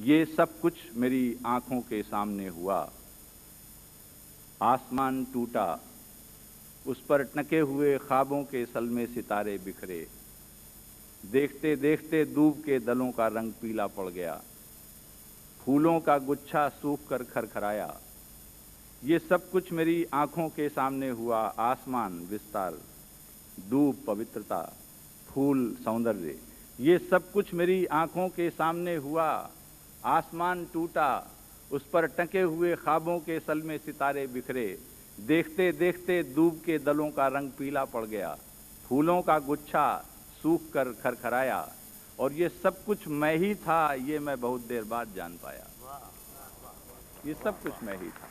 ये सब कुछ मेरी आँखों के सामने हुआ। आसमान टूटा, उस पर टके हुए ख्वाबों के सल में सितारे बिखरे। देखते देखते दूब के दलों का रंग पीला पड़ गया। फूलों का गुच्छा सूख कर खरखराया। ये सब कुछ मेरी आँखों के सामने हुआ। आसमान, विस्तार, दूब, पवित्रता, फूल, सौंदर्य। ये सब कुछ मेरी आँखों के सामने हुआ। आसमान टूटा, उस पर टके हुए ख्वाबों के सल में सितारे बिखरे। देखते देखते दूब के दलों का रंग पीला पड़ गया। फूलों का गुच्छा सूख कर खरखराया। और ये सब कुछ मैं ही था, ये मैं बहुत देर बाद जान पाया। ये सब कुछ मैं ही था।